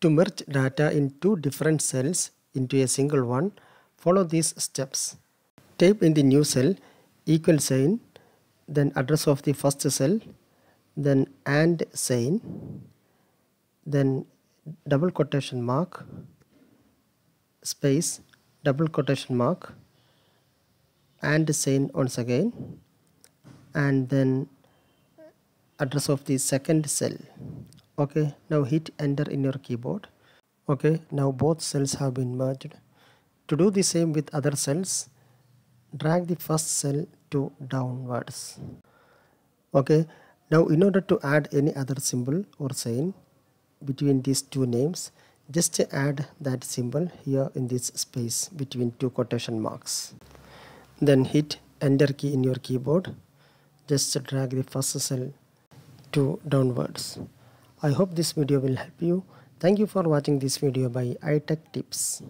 To merge data in two different cells into a single one, follow these steps. Type in the new cell equal sign, then address of the first cell, then and sign, then double quotation mark, space, double quotation mark, and sign once again, and then address of the second cell okay now hit enter in your keyboard. Okay now both cells have been merged. To do the same with other cells drag the first cell to downwards. Okay now in order to add any other symbol or sign between these two names just add that symbol here in this space between two quotation marks. Then hit enter key in your keyboard. Just drag the first cell to downwards. I hope this video will help you. Thank you for watching this video by iTech Tips.